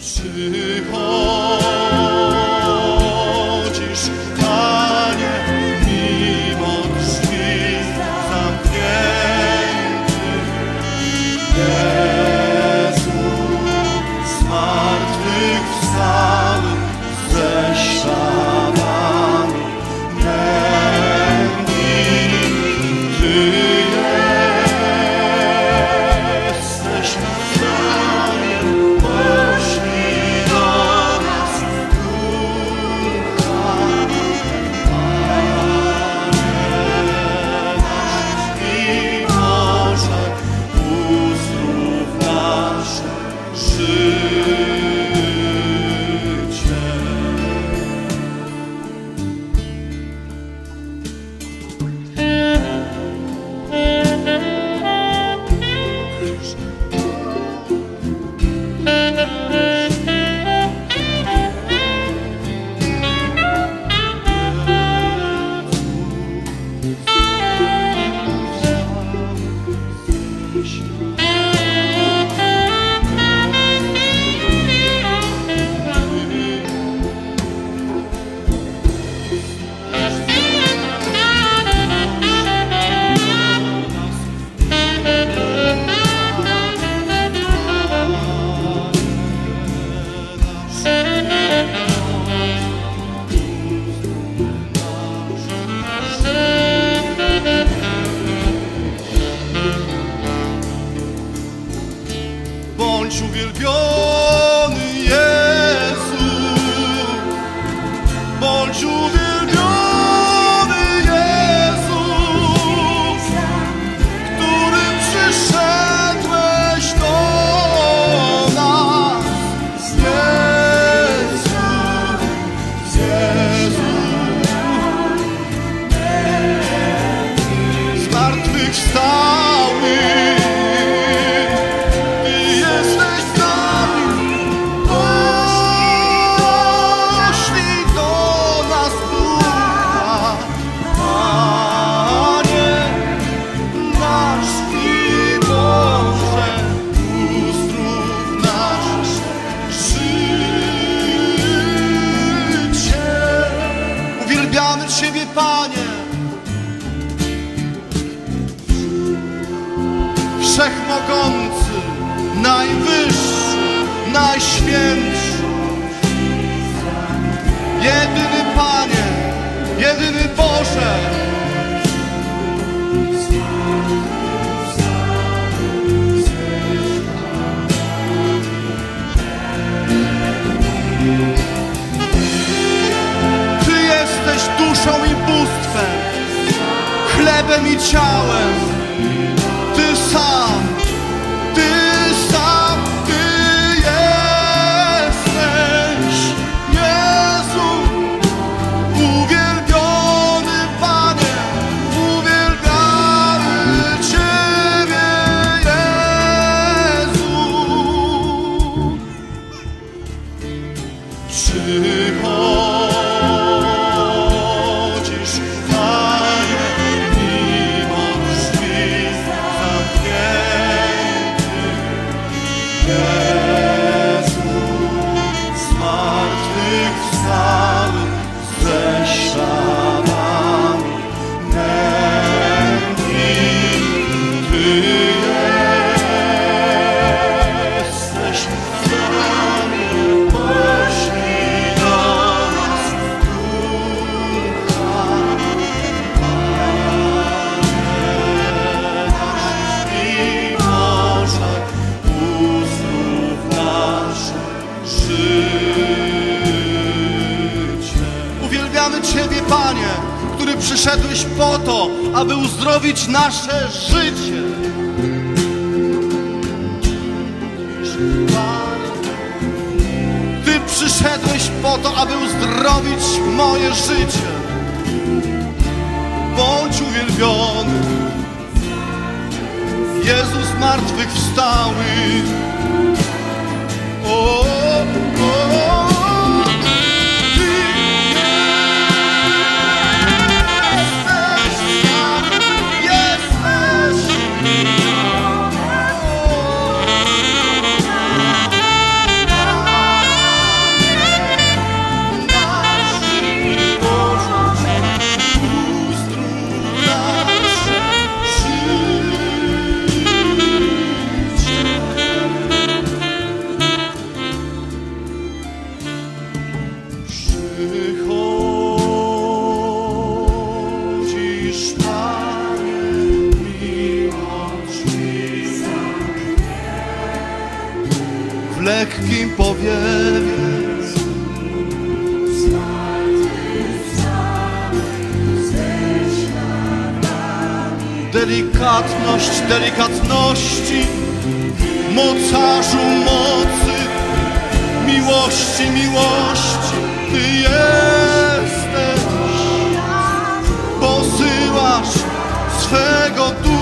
时候。uzdrowić nasze życie. Ty przyszedłeś po to, aby uzdrowić moje życie. Bądź uwielbiony, Jezus martwych wstały. delikatność delikatności, mocarzu mocy, miłości miłości, Ty jesteś, posyłasz swego ducha.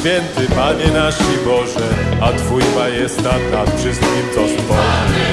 święty Panie nasz i Boże, a Twój majestat nad wszystkim, co stworzy.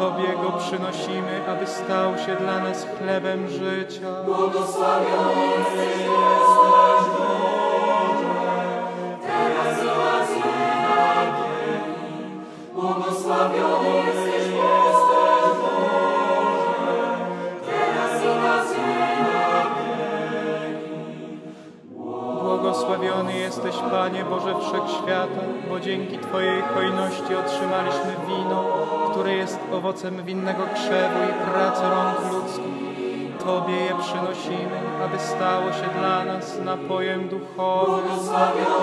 Tobie go przynosimy, aby stał się dla nas chlebem życia. Błogosławiony jesteś, Panie Boże Wszechświata, bo dzięki Twojej hojności otrzymaliśmy wino, które jest owocem winnego krzewu i pracy rąk ludzkich. Tobie je przynosimy, aby stało się dla nas napojem duchowym. To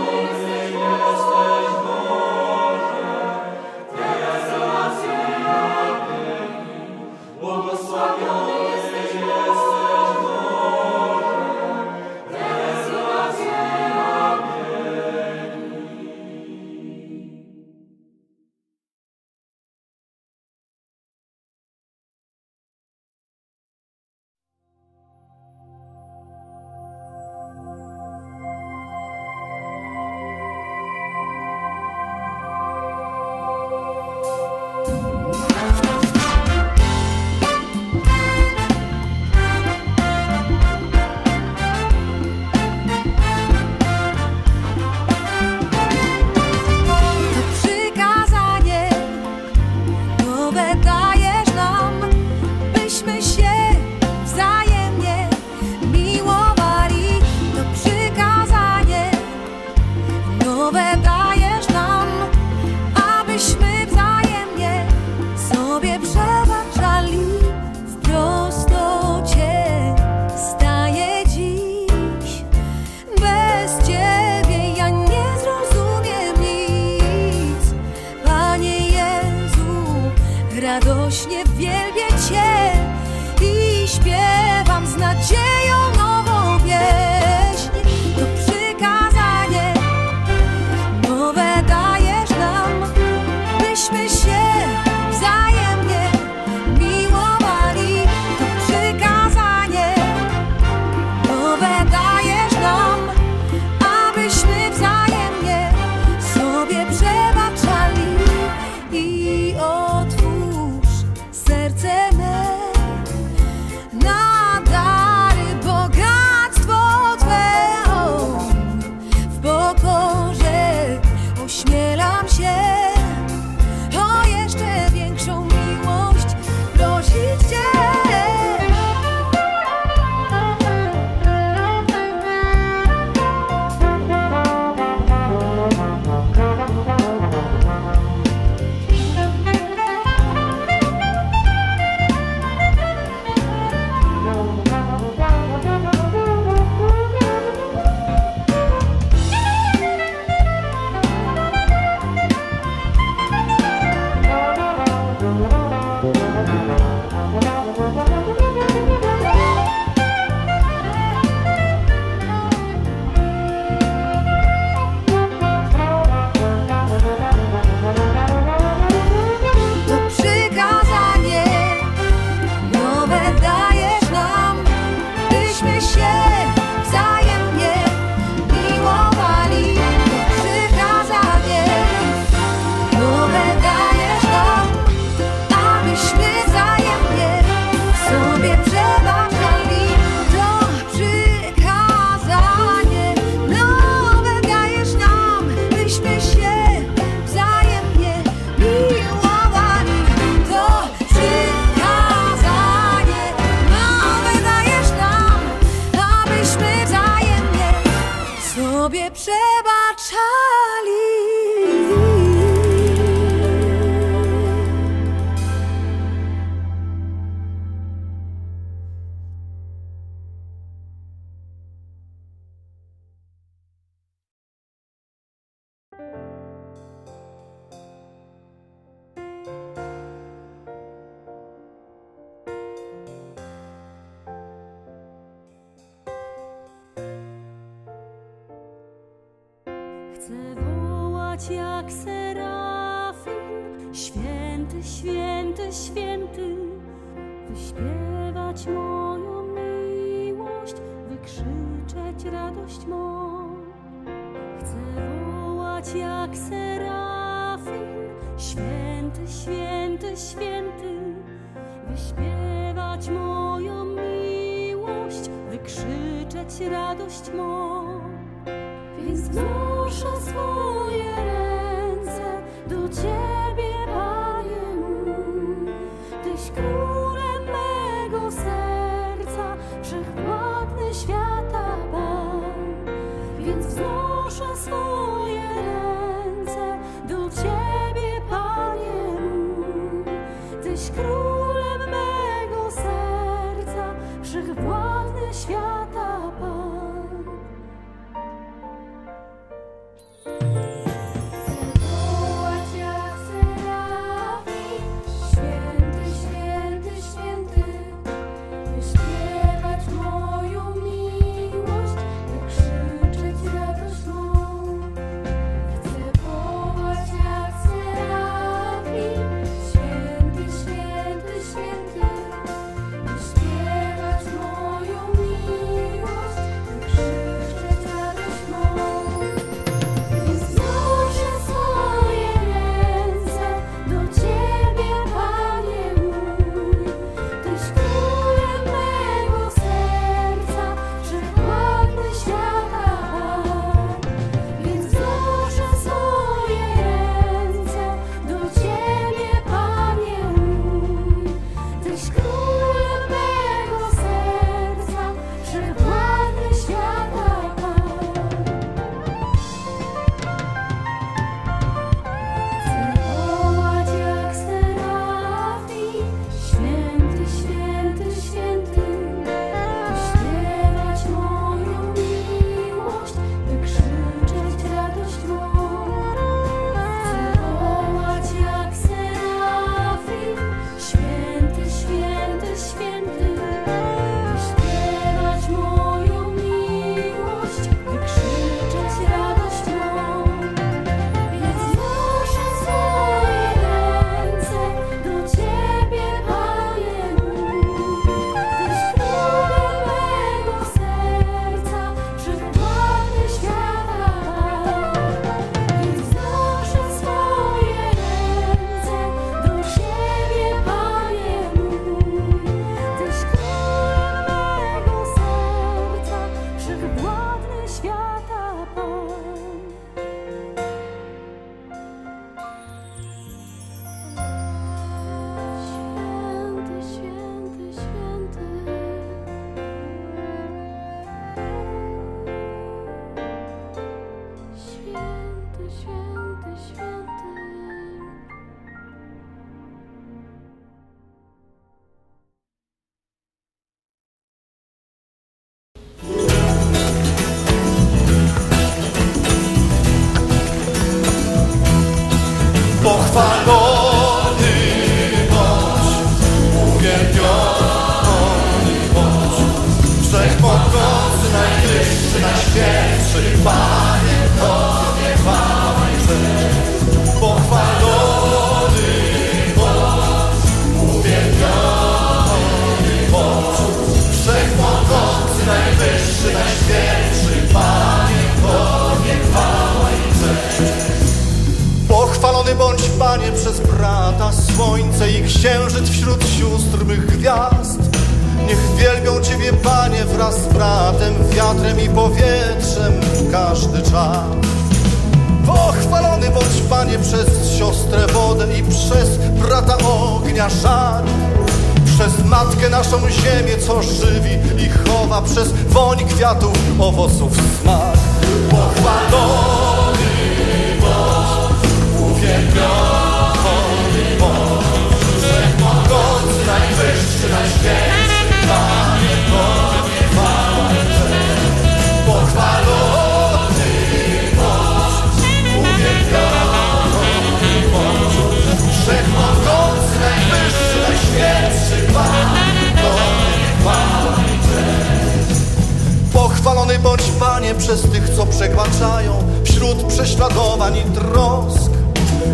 prześladowań i trosk.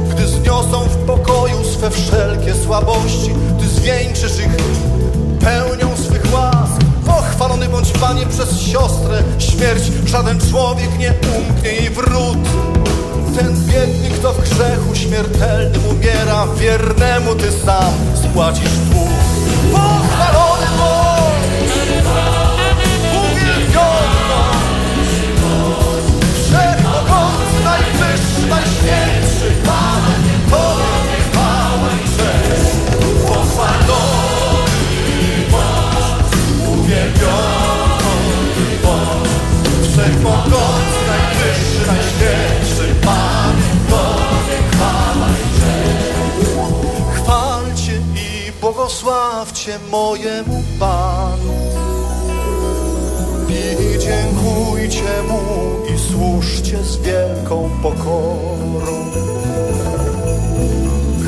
Gdy zniosą w pokoju swe wszelkie słabości Ty zwieńczysz ich pełnią swych łask. Pochwalony bądź Panie przez siostrę. Śmierć Żaden człowiek nie umknie jej wrót. Ten biedny, kto w grzechu śmiertelnym umiera, wiernemu ty sam spłacisz dług. się mojemu Panu. I dziękujcie Mu i służcie z wielką pokorą.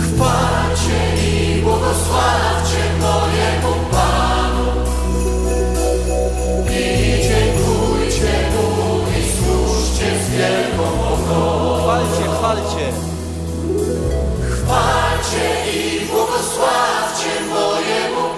Chwalcie i błogosławcie mojemu Panu. I dziękujcie Mu i służcie z wielką pokorą. Chwalcie, chwalcie. Chwalcie i błogosławcie mojemu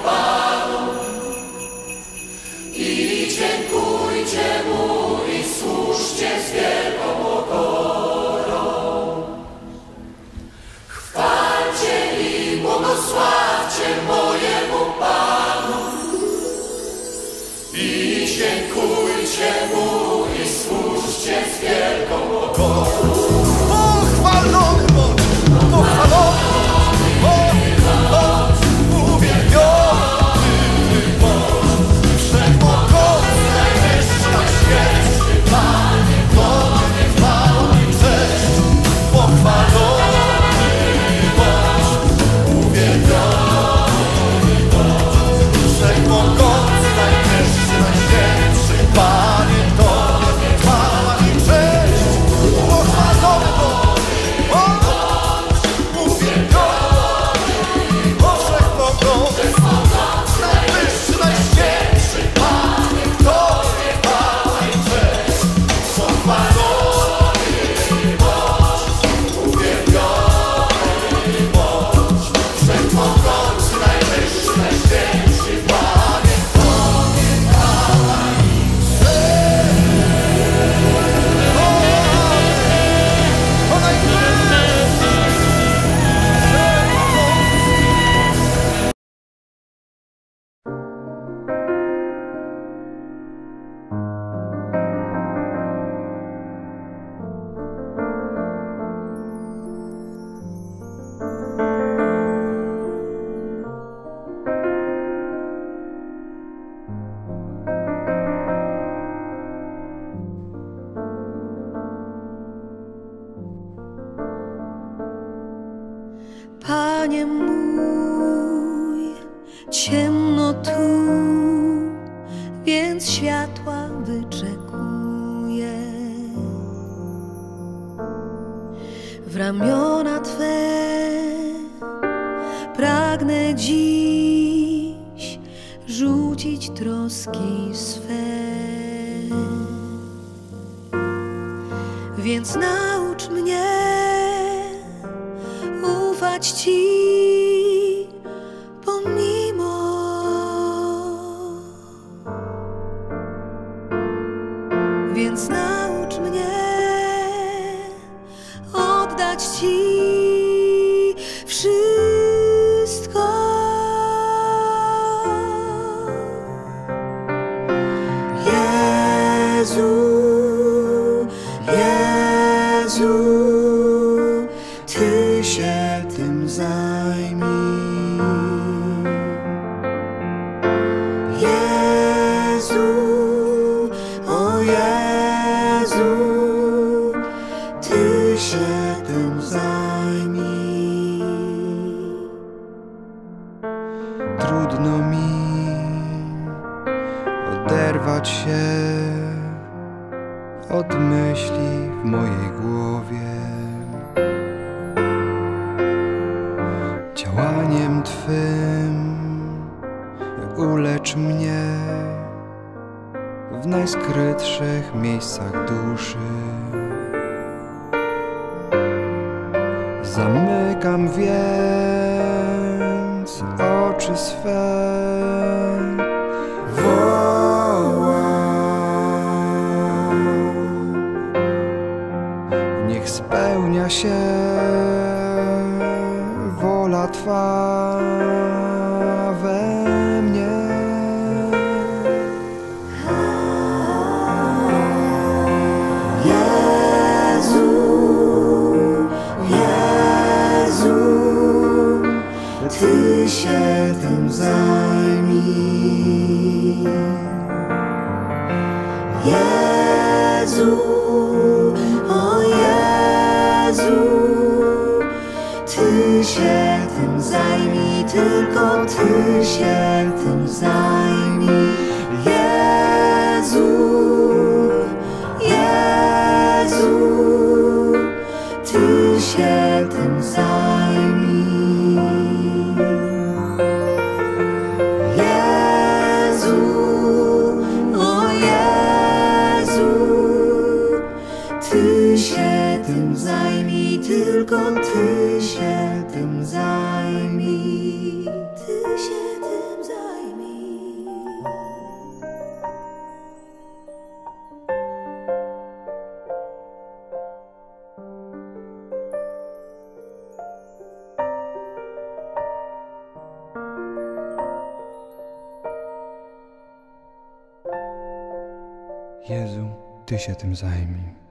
Ty się tym zajmij.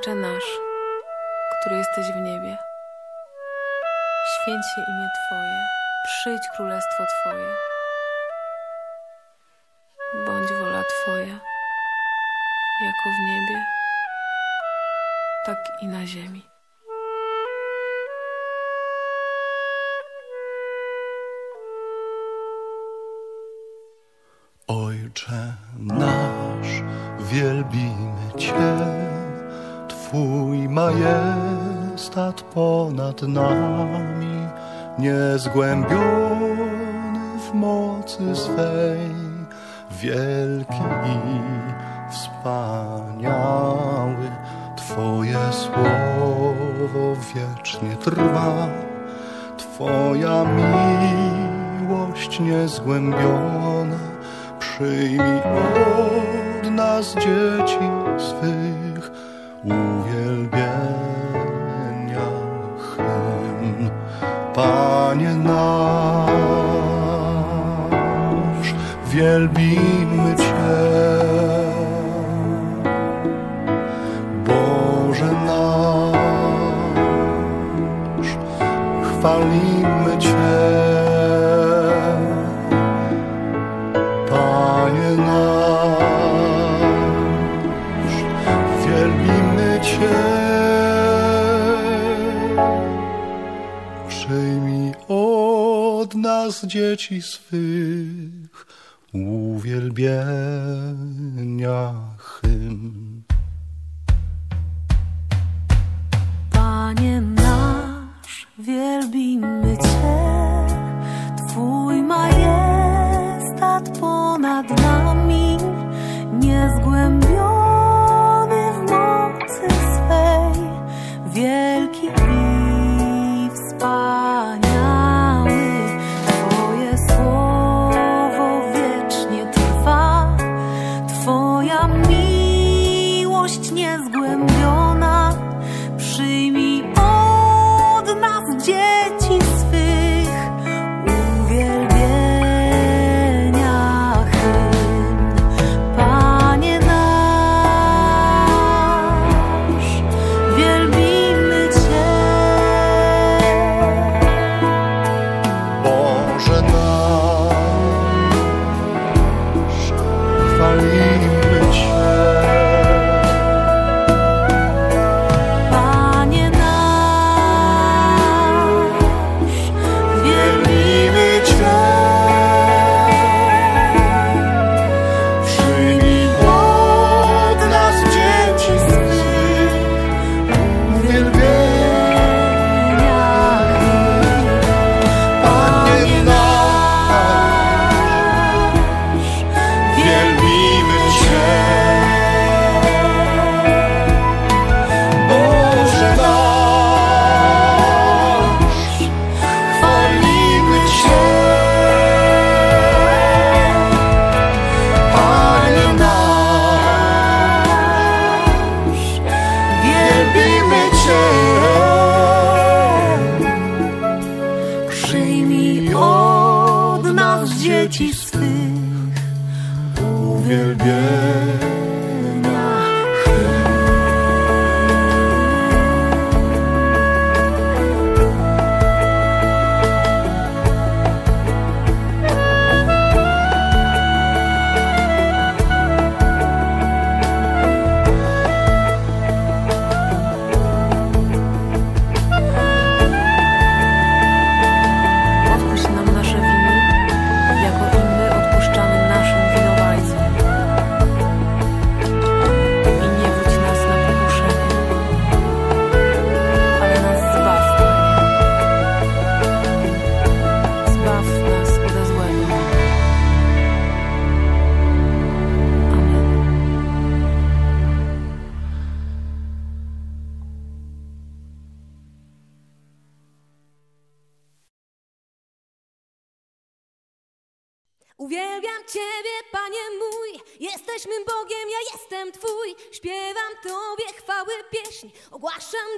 Ojcze nasz, który jesteś w niebie, święć się imię Twoje, przyjdź królestwo Twoje. Bądź wola Twoja, jako w niebie, tak i na ziemi. Ojcze nasz, wielbimy Cię, Twój majestat ponad nami, niezgłębiony w mocy swej, wielki i wspaniały. Twoje słowo wiecznie trwa, Twoja miłość niezgłębiona przyjmij od nas dzieci swych uwielbienia hymn. Panie nasz, wielbimy Cię. Boże nasz, chwalimy Cię. Nas dzieci swych uwielbienia hymn. Panie nasz, wielbimy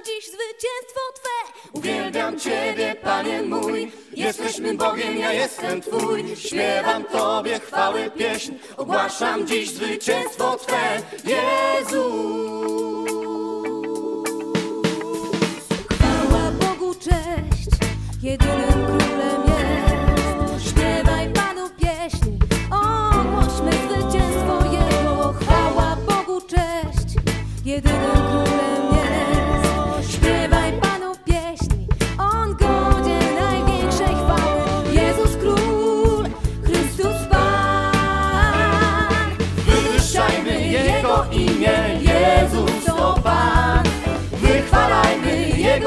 dziś zwycięstwo Twe. Uwielbiam Ciebie, Panie mój, jesteś mym Bogiem, ja jestem Twój. Śpiewam Tobie chwały pieśń, ogłaszam dziś zwycięstwo Twe, Jezu. Chwała Bogu, cześć, jedynym królem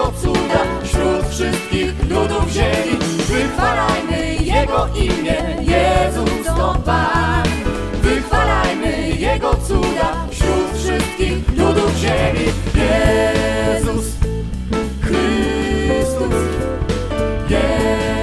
to cuda wśród wszystkich ludów ziemi. Wychwalajmy Jego imię, Jezus to Pan. Wychwalajmy Jego cuda wśród wszystkich ludów ziemi. Jezus, Chrystus, Jezus.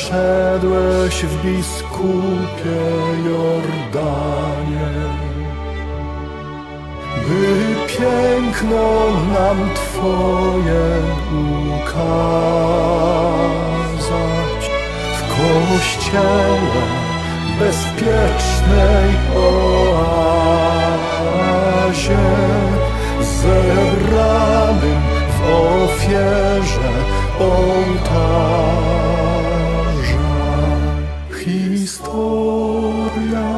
Szedłeś w biskupie Jordanie, by piękno nam Twoje ukazać. W kościele bezpiecznej oazie, zebranym w ofierze ołtarza. Twoja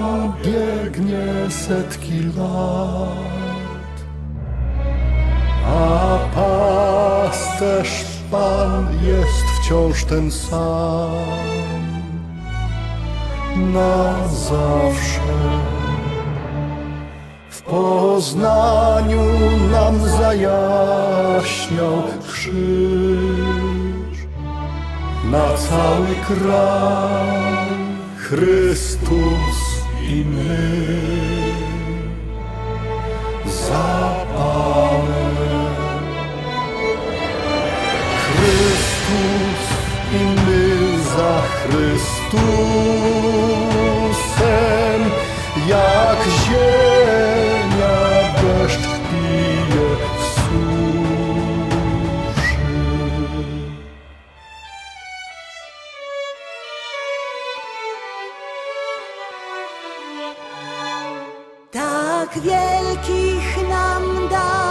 biegnie setki lat, a pasterz Pan jest wciąż ten sam na zawsze. W Poznaniu nam zajaśniał krzyż na cały kraj. Chrystus i my. Zapalę. Chrystus i my za Chrystus. Tak wielkich nam dał.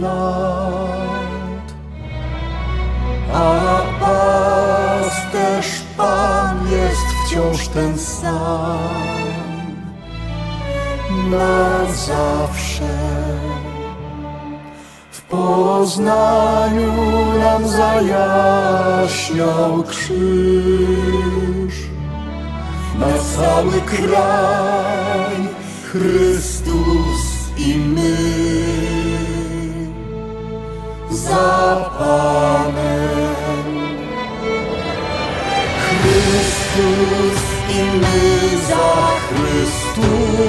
lat. A pasterz Pan jest wciąż ten sam na zawsze. W Poznaniu nam zajaśniał krzyż, na cały kraj Chrystus i my. Za Panem Chrystus i my za Chrystusem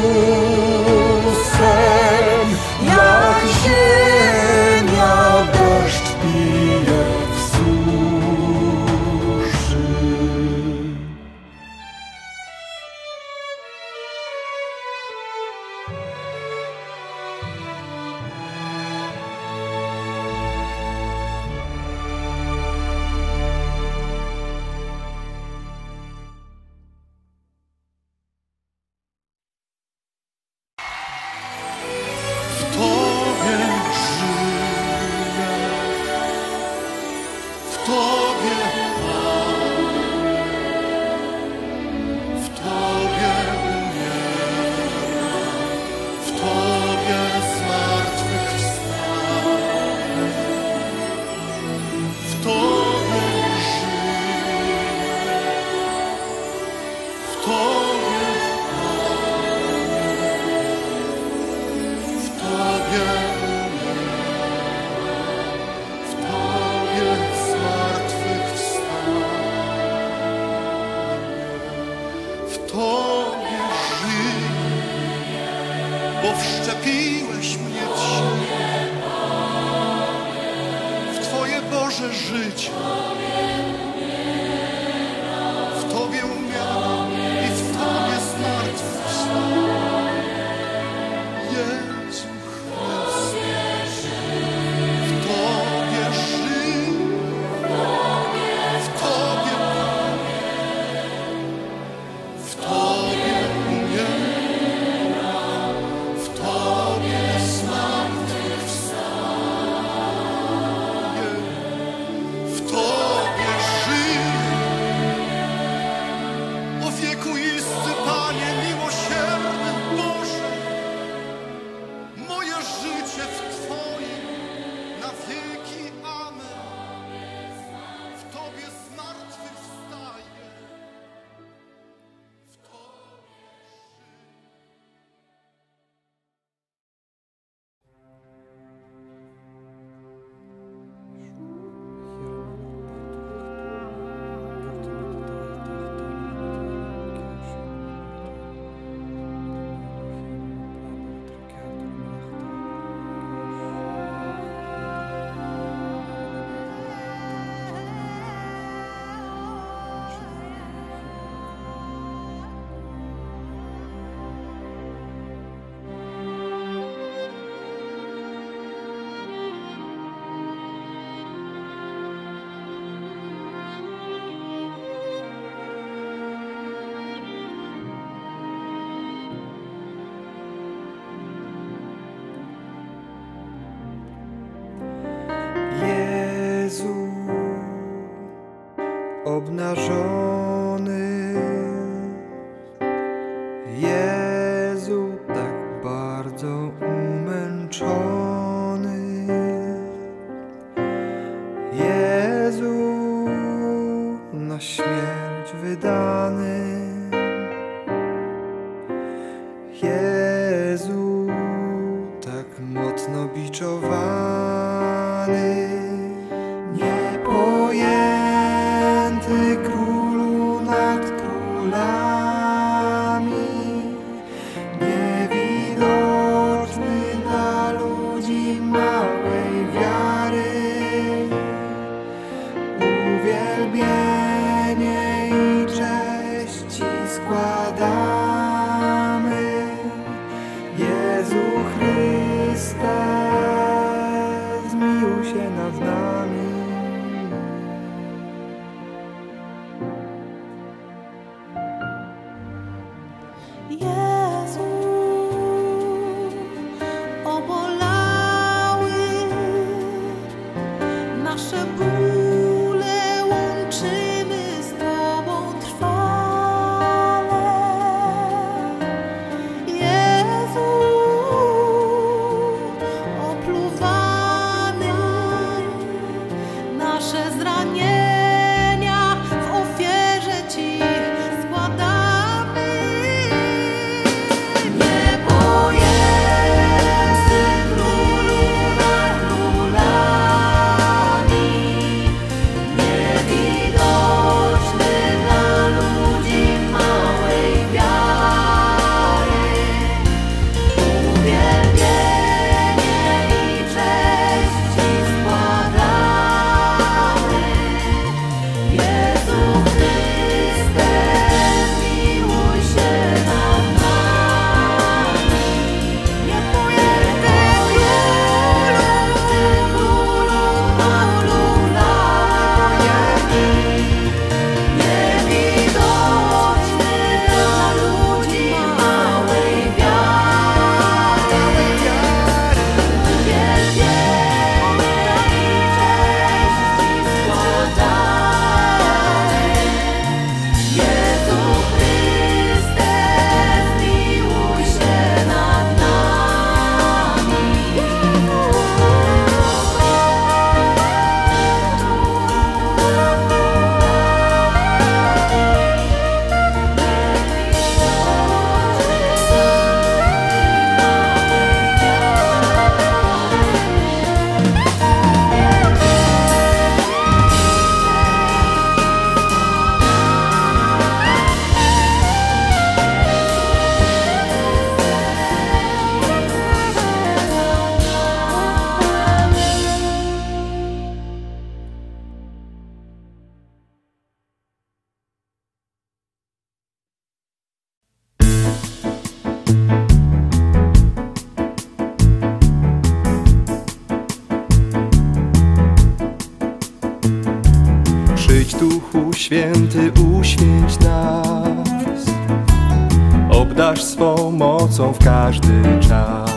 każdy czas.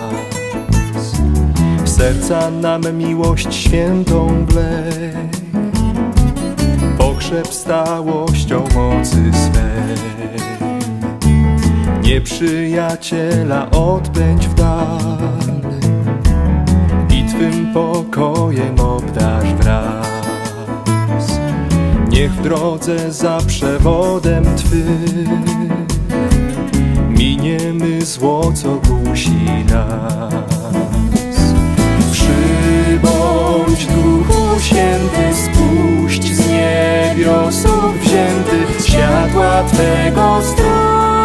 W serca nam miłość świętą wlej. Pogrzeb stałością mocy swej. Nieprzyjaciela odpędź w dal i Twym pokojem obdasz wraz. Niech w drodze za przewodem Twym miniemy zło, co kusi nas. Przybądź Duchu Święty, spuść z niebiosów wzięty światła Twego strumień.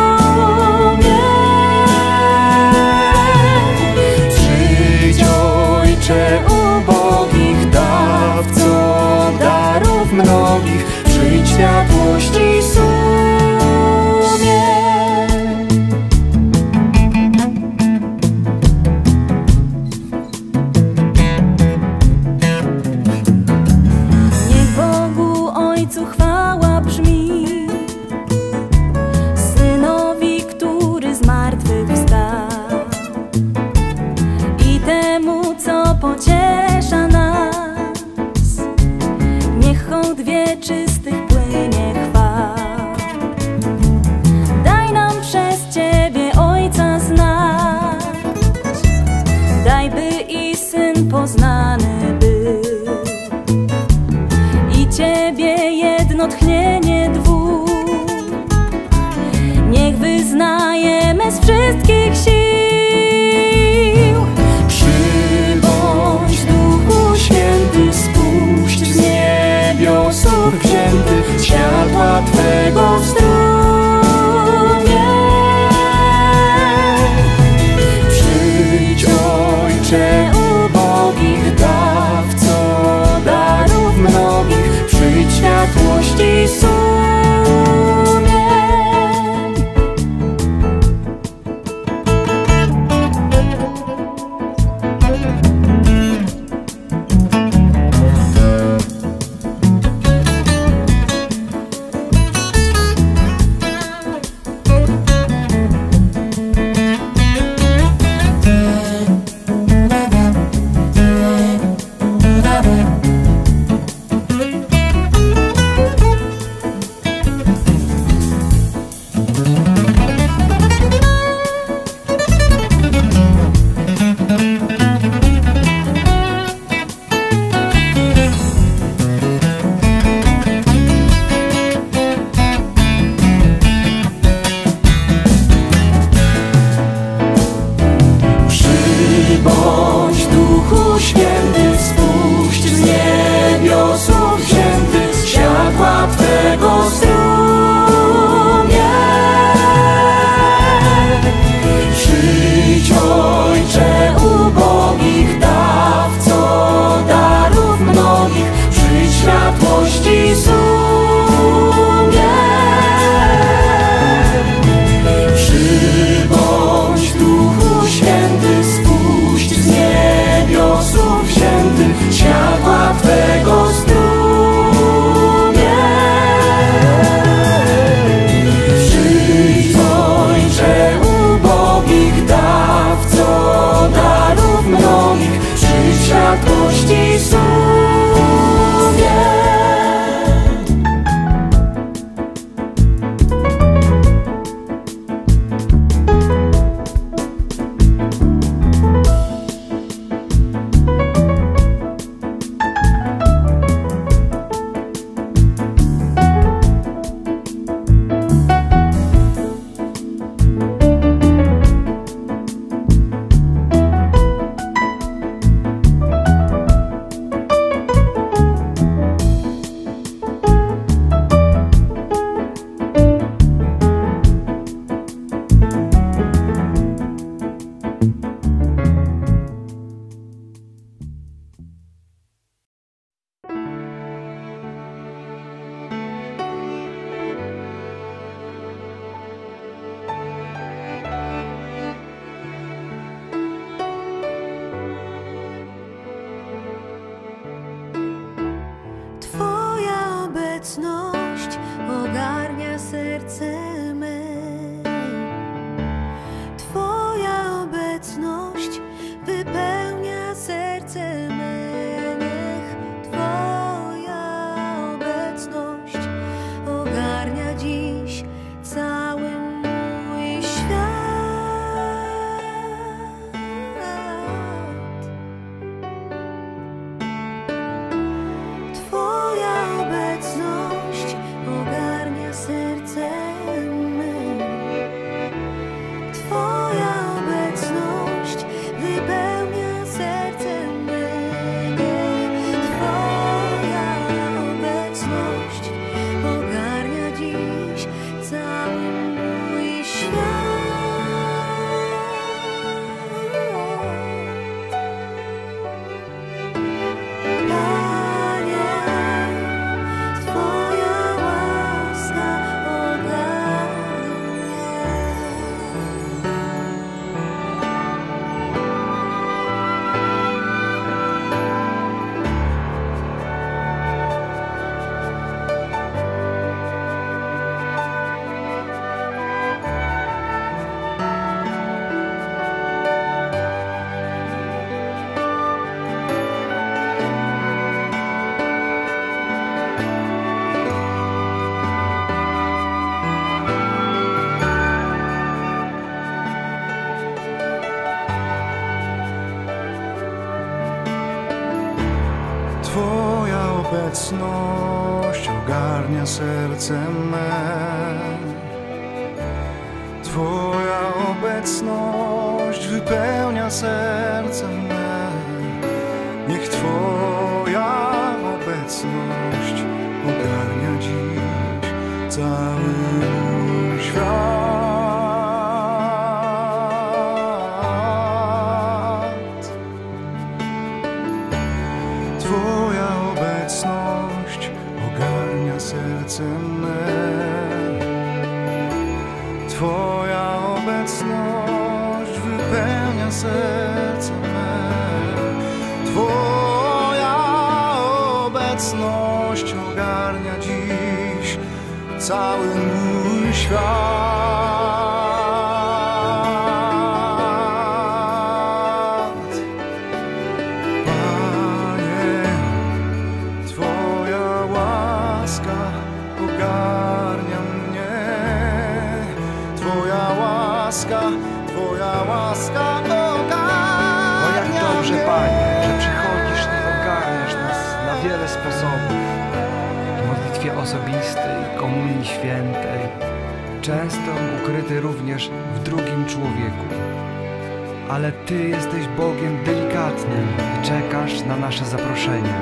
Czekasz na nasze zaproszenie,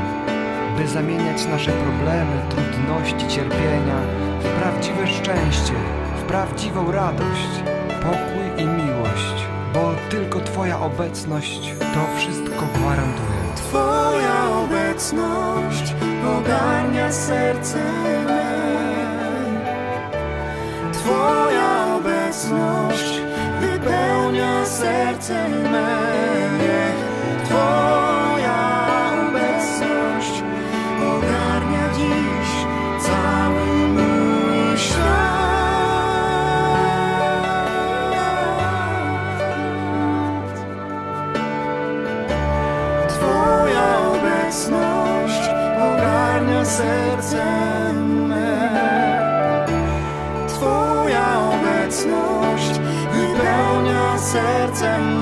by zamieniać nasze problemy, trudności, cierpienia w prawdziwe szczęście, w prawdziwą radość, pokój i miłość, bo tylko Twoja obecność to wszystko gwarantuje. Twoja obecność ogarnia serce me. Twoja obecność wypełnia serce me. Serce me. Twoja obecność wypełnia serce me.